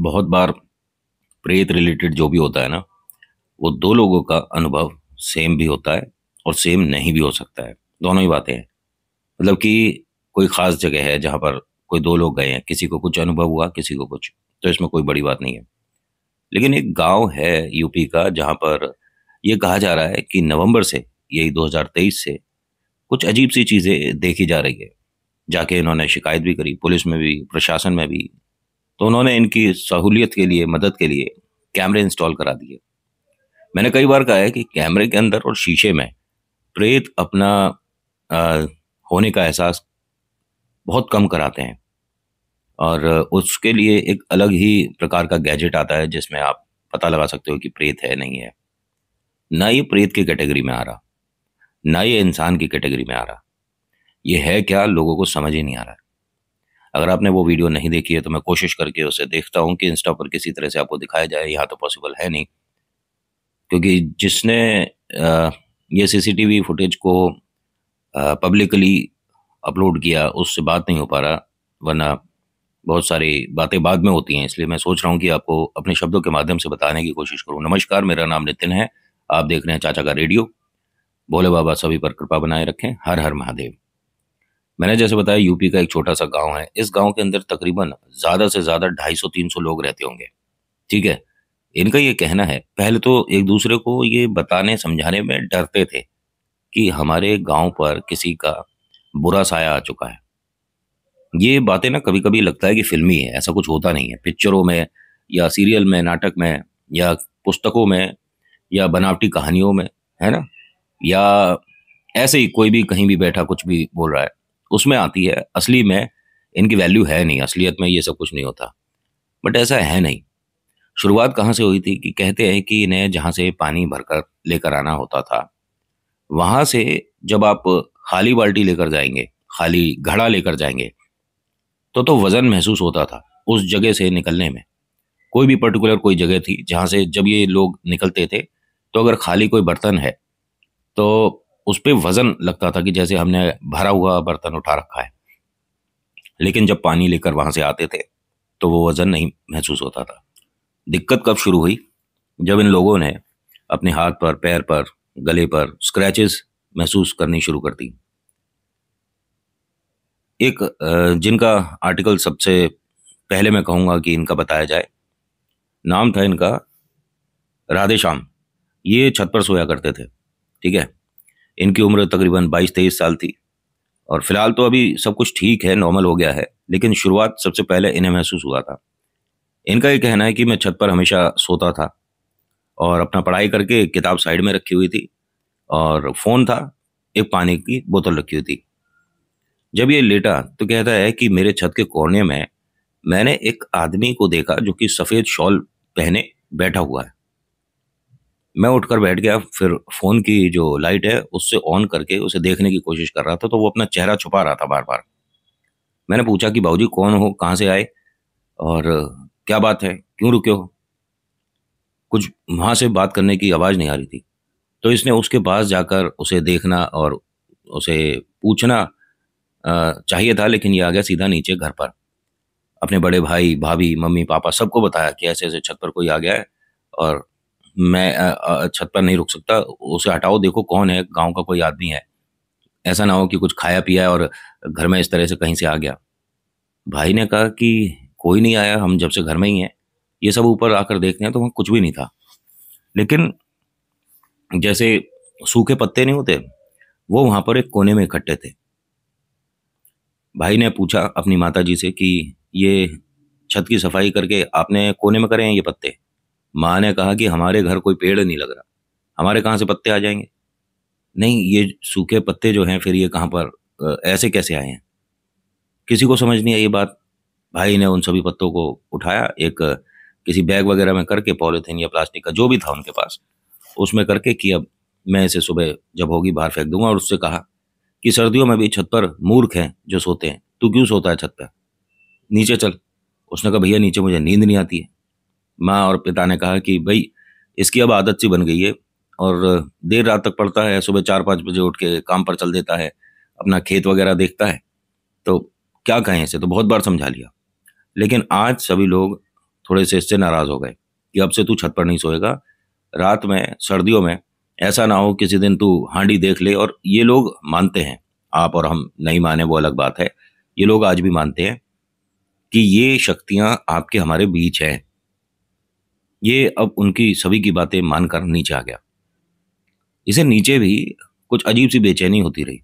बहुत बार प्रेत रिलेटेड जो भी होता है ना, वो दो लोगों का अनुभव सेम भी होता है और सेम नहीं भी हो सकता है। दोनों ही बातें हैं। मतलब कि कोई ख़ास जगह है जहाँ पर कोई दो लोग गए हैं, किसी को कुछ अनुभव हुआ, किसी को कुछ तो इसमें कोई बड़ी बात नहीं है। लेकिन एक गाँव है यूपी का जहाँ पर यह कहा जा रहा है कि नवंबर से, यही 2023 से कुछ अजीब सी चीज़ें देखी जा रही है, जाके इन्होंने शिकायत भी करी, पुलिस में भी, प्रशासन में भी तो उन्होंने इनकी सहूलियत के लिए मदद के लिए कैमरे इंस्टॉल करा दिए। मैंने कई बार कहा है कि कैमरे के अंदर और शीशे में प्रेत अपना आ, होने का एहसास बहुत कम कराते हैं। और उसके लिए एक अलग ही प्रकार का गैजेट आता है जिसमें आप पता लगा सकते हो कि प्रेत है नहीं है। ना ये प्रेत की कैटेगरी में आ रहा ना ये इंसान की कैटेगरी में आ रहा। ये है क्या लोगों को समझ ही नहीं आ रहा। अगर आपने वो वीडियो नहीं देखी है तो मैं कोशिश करके उसे देखता हूँ कि इंस्टा पर किसी तरह से आपको दिखाया जाए। यहाँ तो पॉसिबल है नहीं। क्योंकि जिसने ये सीसीटीवी फुटेज को पब्लिकली अपलोड किया, उससे बात नहीं हो पा रहा, वरना बहुत सारी बातें बाद में होती हैं। इसलिए मैं सोच रहा हूँ कि आपको अपने शब्दों के माध्यम से बताने की कोशिश करूँ। नमस्कार, मेरा नाम नितिन है। आप देख रहे हैं चाचा का रेडियो। भोले बाबा सभी पर कृपा बनाए रखें। हर हर महादेव। मैंने जैसे बताया, यूपी का एक छोटा सा गाँव है। इस गाँव के अंदर तकरीबन ज़्यादा से ज़्यादा ढाई सौ, तीन सौ लोग रहते होंगे। ठीक है? इनका ये कहना है, पहले तो एक दूसरे को ये बताने, समझाने में डरते थे कि हमारे गाँव पर किसी का बुरा साया आ चुका है। ये बातें ना कभी कभी लगता है कि फिल्मी है, ऐसा कुछ होता नहीं है। पिक्चरों में या सीरियल में, नाटक में या पुस्तकों में या बनावटी कहानियों में, है ना? या ऐसे ही कोई भी कहीं भी बैठा कुछ भी बोल रहा है। उसमें आती है। असली में इनकी वैल्यू है नहीं। असलियत में ये सब कुछ नहीं होता। बट ऐसा है नहीं। शुरुआत कहाँ से हुई थी कि कहते हैं कि इन्हें जहाँ से पानी भरकर लेकर आना होता था, वहाँ से जब आप खाली बाल्टी लेकर जाएँगे, खाली घड़ा लेकर जाएँगे तो तो वज़न महसूस होता था उस जगह से निकलने में। कोई भी पर्टिकुलर कोई जगह थी जहाँ से जब ये लोग निकलते थे तो अगर खाली कोई बर्तन है तो उस पर वज़न लगता था कि जैसे हमने भरा हुआ बर्तन उठा रखा है। लेकिन जब पानी लेकर वहाँ से आते थे तो वो वज़न नहीं महसूस होता था। दिक्कत कब शुरू हुई? जब इन लोगों ने अपने हाथ पर, पैर पर, गले पर स्क्रैचेस महसूस करनी शुरू कर दी। एक जिनका आर्टिकल सबसे पहले मैं कहूँगा कि इनका बताया जाए, नाम था इनका राधे श्याम ये छत पर सोया करते थे, ठीक है? इनकी उम्र तकरीबन बाईस तेईस साल थी। और फ़िलहाल तो अभी सब कुछ ठीक है, नॉर्मल हो गया है, लेकिन शुरुआत सबसे पहले इन्हें महसूस हुआ था। इनका ये कहना है कि मैं छत पर हमेशा सोता था और अपना पढ़ाई करके किताब साइड में रखी हुई थी और फ़ोन था, एक पानी की बोतल रखी हुई थी। जब ये लेटा तो कहता है कि मेरे छत के कोने में मैंने एक आदमी को देखा जो कि सफ़ेद शॉल पहने बैठा हुआ है। मैं उठकर बैठ गया, फिर फ़ोन की जो लाइट है, उससे ऑन करके उसे देखने की कोशिश कर रहा था तो वो अपना चेहरा छुपा रहा था बार बार मैंने पूछा कि भाजी कौन हो? कहाँ से आए? और क्या बात है? क्यों रुके हो? कुछ वहाँ से बात करने की आवाज़ नहीं आ रही थी। तो इसने उसके पास जाकर उसे देखना और उसे पूछना चाहिए था, लेकिन ये आ गया सीधा नीचे घर पर। अपने बड़े भाई, भाभी, मम्मी, पापा सबको बताया कि ऐसे ऐसे छत पर कोई आ गया है और मैं छत पर नहीं रुक सकता, उसे हटाओ, देखो कौन है, गाँव का कोई आदमी है। ऐसा ना हो कि कुछ खाया पिया और घर में इस तरह से कहीं से आ गया। भाई ने कहा कि कोई नहीं आया, हम जब से घर में ही हैं। ये सब ऊपर आकर देखते हैं तो वहाँ कुछ भी नहीं था। लेकिन जैसे सूखे पत्ते नहीं होते, वो वहाँ पर एक कोने में इकट्ठे थे। भाई ने पूछा अपनी माता जी से कि ये छत की सफ़ाई करके आपने कोने में करे हैं ये पत्ते? माँ ने कहा कि हमारे घर कोई पेड़ नहीं लग रहा। हमारे कहाँ से पत्ते आ जाएँगे? नहीं, ये सूखे पत्ते जो हैं, फिर ये कहाँ पर ऐसे कैसे आए हैं? किसी को समझ नहीं आई ये बात? भाई ने उन सभी पत्तों को उठाया, एक, किसी बैग वगैरह में करके, पॉलीथीन या प्लास्टिक का जो भी था उनके पास, उसमें करके कि अब मैं इसे सुबह जब होगी बाहर फेंक दूँगा, और उससे कहा कि सर्दियों में भी छत पर मूर्ख हैं जो सोते हैं। तू क्यों सोता है छत पर? नीचे चल। उसने कहा, भैया, नीचे मुझे नींद नहीं आती है। माँ और पिता ने कहा कि भाई, इसकी अब आदत सी बन गई है और देर रात तक पढ़ता है, सुबह चार पाँच बजे उठ के काम पर चल देता है, अपना खेत वगैरह देखता है। तो क्या कहें इसे? तो बहुत बार समझा लिया। लेकिन आज सभी लोग थोड़े से इससे नाराज़ हो गए कि अब से तू छत पर नहीं सोएगा। रात में, सर्दियों में ऐसा ना हो किसी दिन तू हांडी देख ले और ये लोग मानते हैं, आप और हम नहीं माने, वो अलग बात है। ये लोग आज भी मानते हैं कि ये शक्तियाँ आपके हमारे बीच हैं। ये अब उनकी सभी की बातें मानकर नीचे आ गया। इसे नीचे भी कुछ अजीब सी बेचैनी होती रही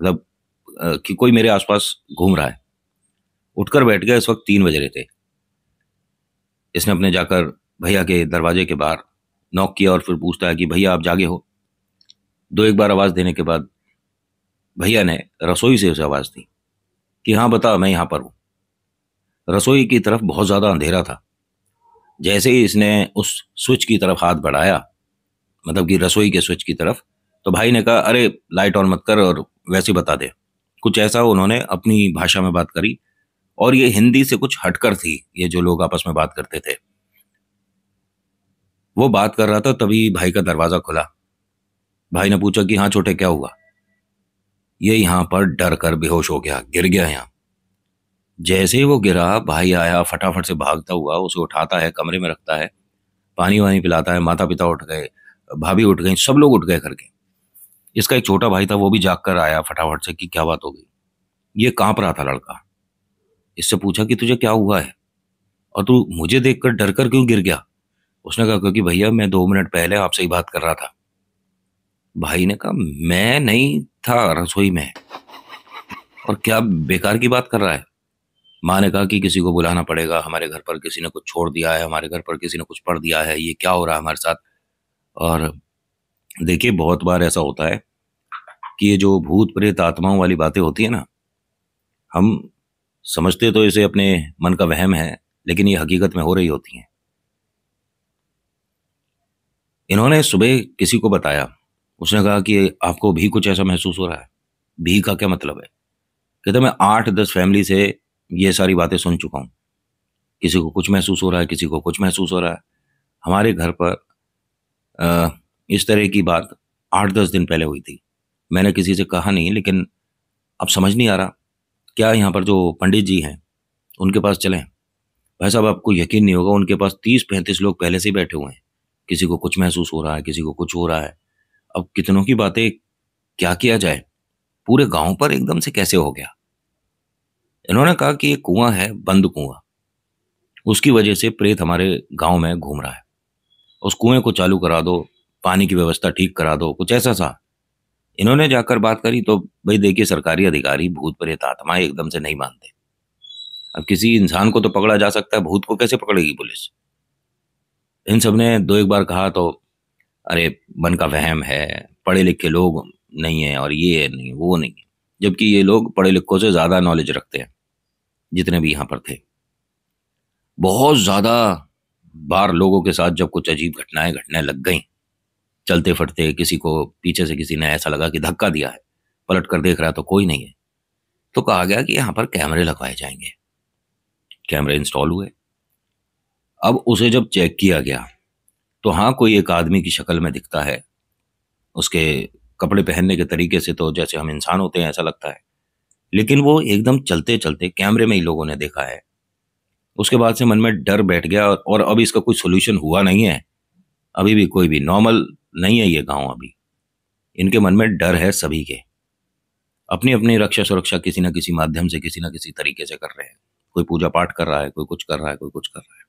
मतलब कि कोई मेरे आसपास घूम रहा है। उठकर बैठ गया इस वक्त तीन बज रहे थे। इसने अपने जाकर भैया के दरवाजे के बाहर नॉक किया और फिर पूछता है कि, भैया, आप जागे हो? दो एक बार आवाज़ देने के बाद भैया ने रसोई से उसे आवाज़ दी कि हाँ बता, मैं यहाँ पर हूँ। रसोई की तरफ़ बहुत ज़्यादा अंधेरा था। जैसे ही इसने उस स्विच की तरफ़ हाथ बढ़ाया मतलब कि रसोई के स्विच की तरफ़ तो भाई ने कहा, अरे लाइट ऑन मत कर और वैसे बता दे। कुछ ऐसा उन्होंने अपनी भाषा में बात करी और ये हिंदी से कुछ हटकर थी, ये जो लोग आपस में बात करते थे। वो बात कर रहा था, तभी भाई का दरवाज़ा खुला। भाई ने पूछा कि हाँ छोटे, क्या हुआ? ये यहाँ पर डर कर बेहोश हो गया, गिर गया यहाँ। जैसे ही वो गिरा, भाई आया, फटाफट से भागता हुआ, उसे उठाता है, कमरे में रखता है, पानी वानी पिलाता है माता पिता उठ गए, भाभी उठ गई, सब लोग उठ गए करके इसका एक छोटा भाई था, वो भी जाग कर आया फटाफट से कि क्या बात हो गई। ये काँप रहा था लड़का। इससे पूछा कि तुझे क्या हुआ है? और तू मुझे देखकर डर कर क्यों गिर गया? उसने कहा, क्योंकि भैया, मैं दो मिनट पहले आपसे ही बात कर रहा था। भाई ने कहा, मैं नहीं था रसोई में। और क्या बेकार की बात कर रहा है? माँ ने कहा कि किसी को बुलाना पड़ेगा, हमारे घर पर किसी ने कुछ छोड़ दिया है, हमारे घर पर किसी ने कुछ पढ़ दिया है, ये क्या हो रहा है हमारे साथ? और देखिए, बहुत बार ऐसा होता है कि ये जो भूत प्रेत आत्माओं वाली बातें होती है ना, हम समझते तो इसे अपने मन का वहम है, लेकिन ये हकीकत में हो रही होती हैं। इन्होंने सुबह किसी को बताया, उसने कहा कि आपको भी कुछ ऐसा महसूस हो रहा है? भी का क्या मतलब है? कहते मैं आठ दस फैमिली से ये सारी बातें सुन चुका हूँ। किसी को कुछ महसूस हो रहा है, किसी को कुछ महसूस हो रहा है। हमारे घर पर इस तरह की बात आठ दस दिन पहले हुई थी। मैंने किसी से कहा नहीं, लेकिन अब समझ नहीं आ रहा। क्या यहाँ पर जो पंडित जी हैं, उनके पास चलें? भाई साहब, आपको यकीन नहीं होगा, उनके पास तीस पैंतीस लोग पहले से ही बैठे हुए हैं। किसी को कुछ महसूस हो रहा है, किसी को कुछ हो रहा है। अब कितनों की बातें क्या किया जाए? पूरे गाँव पर एकदम से कैसे हो गया? इन्होंने कहा कि एक कुआँ है, बंद कुआँ। उसकी वजह से प्रेत हमारे गाँव में घूम रहा है। उस कुएँ को चालू करा दो, पानी की व्यवस्था ठीक करा दो, कुछ ऐसा सा। इन्होंने जाकर बात करी तो भाई देखिए, सरकारी अधिकारी भूत प्रेत आत्मा एकदम से नहीं मानते। अब किसी इंसान को तो पकड़ा जा सकता है, भूत को कैसे पकड़ेगी पुलिस? इन सबने दो एक बार कहा तो अरे, मन का वहम है पढ़े लिखे लोग नहीं है और ये नहीं, वो नहीं जबकि ये लोग पढ़े लिखों से ज़्यादा नॉलेज रखते हैं। जितने भी यहाँ पर थे। बहुत ज़्यादा बार लोगों के साथ जब कुछ अजीब घटनाएँ घटने लग गई चलते फटते किसी को पीछे से किसी ने ऐसा लगा कि धक्का दिया है, पलट कर देख रहा तो कोई नहीं है तो कहा गया कि यहाँ पर कैमरे लगवाए जाएँगे। कैमरे इंस्टॉल हुए। अब उसे जब चेक किया गया तो हाँ कोई एक आदमी की शक्ल में दिखता है। उसके कपड़े पहनने के तरीके से तो जैसे हम इंसान होते हैं, ऐसा लगता है। लेकिन वो एकदम चलते चलते कैमरे में ही लोगों ने देखा है। उसके बाद से मन में डर बैठ गया और अब इसका कोई सोल्यूशन हुआ नहीं है। अभी भी कोई भी नॉर्मल नहीं है ये गाँव अभी। इनके मन में डर है सभी के। अपनी अपनी रक्षा सुरक्षा किसी न किसी माध्यम से, किसी न किसी तरीके से कर रहे हैं। कोई पूजा पाठ कर रहा है, कोई कुछ कर रहा है, कोई कुछ कर रहा है।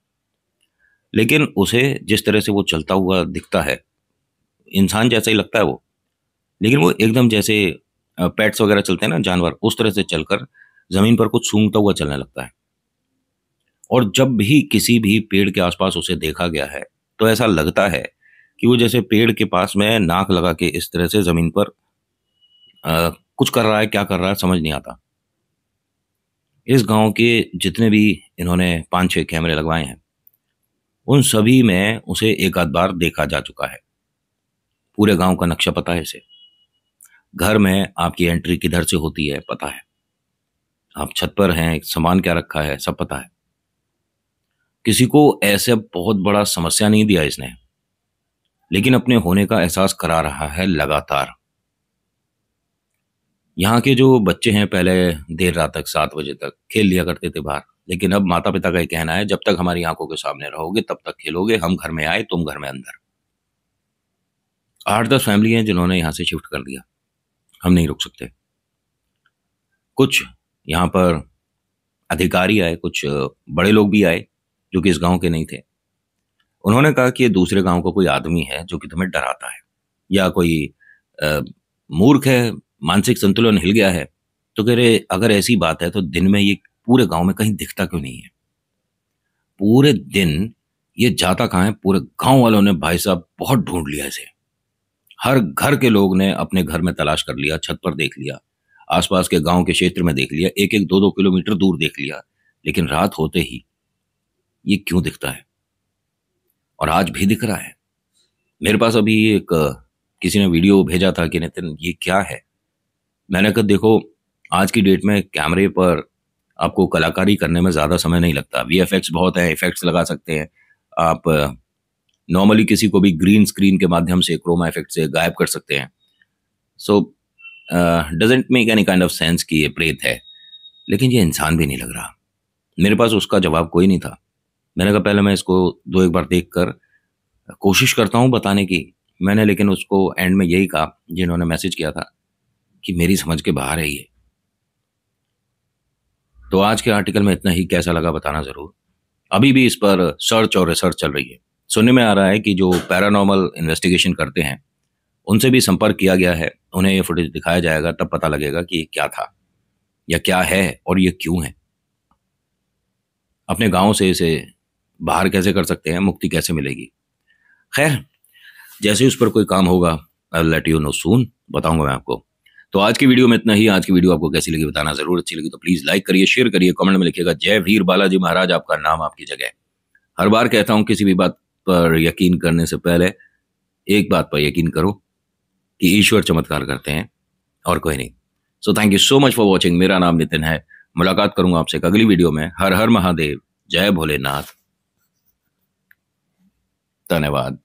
लेकिन उसे जिस तरह से वो चलता हुआ दिखता है, इंसान जैसा ही लगता है वो। लेकिन वो एकदम जैसे पेट्स वगैरह चलते हैं ना जानवर उस तरह से चलकर ज़मीन पर कुछ सूंघता हुआ चलने लगता है। और जब भी किसी भी पेड़ के आसपास उसे देखा गया है तो ऐसा लगता है कि वो जैसे पेड़ के पास में नाक लगा के इस तरह से ज़मीन पर आ, कुछ कर रहा है क्या कर रहा है समझ नहीं आता। इस गाँव के जितने भी इन्होंने पाँच छह कैमरे लगवाए हैं उन सभी में उसे एक आध बार देखा जा चुका है। पूरे गाँव का नक्शा पता है इसे। घर में आपकी एंट्री किधर से होती है, पता है। आप छत पर हैं सामान क्या रखा है, सब पता है। किसी को ऐसे बहुत बड़ा समस्या नहीं दिया इसने। लेकिन अपने होने का एहसास करा रहा है लगातार। यहाँ के जो बच्चे हैं, पहले देर रात तक, सात बजे तक खेल लिया करते थे बाहर। लेकिन अब माता पिता का ये कहना है, जब तक हमारी आँखों के सामने रहोगे, तब तक खेलोगे, हम घर में आए, तुम घर में अंदर। आठ दस फैमिली हैं जिन्होंने यहाँ से शिफ्ट कर दिया। हम नहीं रुक सकते। कुछ यहाँ पर अधिकारी आए, कुछ बड़े लोग भी आए, जो कि इस गाँव के नहीं थे। उन्होंने कहा कि ये दूसरे गाँव का कोई आदमी है, जो कि तुम्हें डराता है, या कोई मूर्ख है, मानसिक संतुलन हिल गया है तो कह रहे, अगर ऐसी बात है तो दिन में ये पूरे गाँव में कहीं दिखता क्यों नहीं है? पूरे दिन ये जाता कहाँ है, पूरे गाँव वालों ने भाई साहब बहुत ढूंढ लिया इसे। हर घर के लोग ने अपने घर में तलाश कर लिया, छत पर देख लिया, आसपास के गाँव के क्षेत्र में देख लिया एक एक दो दो किलोमीटर दूर देख लिया, लेकिन रात होते ही ये क्यों दिखता है? और आज भी दिख रहा है। मेरे पास अभी एक, किसी ने वीडियो भेजा था कि नितिन, ये क्या है? मैंने कहा, देखो, आज की डेट में कैमरे पर आपको कलाकारी करने में ज़्यादा समय नहीं लगता। वी बहुत है इफेक्ट्स लगा सकते हैं, आप नॉर्मली किसी को भी ग्रीन स्क्रीन के माध्यम से क्रोमा इफ़ेक्ट से गायब कर सकते हैं। So doesn't make any kind of sense कि ये प्रेत है। लेकिन ये इंसान भी नहीं लग रहा। मेरे पास उसका जवाब कोई नहीं था। मैंने कहा, पहले मैं इसको दो एक बार देख कर कोशिश करता हूँ बताने की। मैंने लेकिन उसको एंड में यही कहा, जिन्होंने मैसेज किया था, कि मेरी समझ के बाहर है ये। तो आज के आर्टिकल में इतना ही कैसा लगा बताना ज़रूर। अभी भी इस पर सर्च और रिसर्च चल रही है। सुनने में आ रहा है कि जो पैरानॉर्मल इन्वेस्टिगेशन करते हैं, उनसे भी संपर्क किया गया है। उन्हें ये फुटेज दिखाया जाएगा, तब पता लगेगा कि ये क्या था, या क्या है और ये क्यों है। अपने गाँव से इसे बाहर कैसे कर सकते हैं, मुक्ति कैसे मिलेगी? खैर, जैसे उस पर कोई काम होगा I let you know soon बताऊँगा मैं आपको। तो आज की वीडियो में इतना ही। आज की वीडियो आपको कैसी लगी बताना ज़रूर अच्छी लगी तो प्लीज़ लाइक करिए शेयर करिए कमेंट में लिखिएगा, जय वीर बालाजी महाराज, आपका नाम आपकी जगह हर बार कहता हूँ किसी भी बात पर यकीन करने से पहले एक बात पर यकीन करो कि ईश्वर चमत्कार करते हैं और कोई नहीं। So thank you so much for watching मेरा नाम नितिन है। मुलाकात करूँगा आपसे एक अगली वीडियो में। हर हर महादेव। जय भोलेनाथ। धन्यवाद।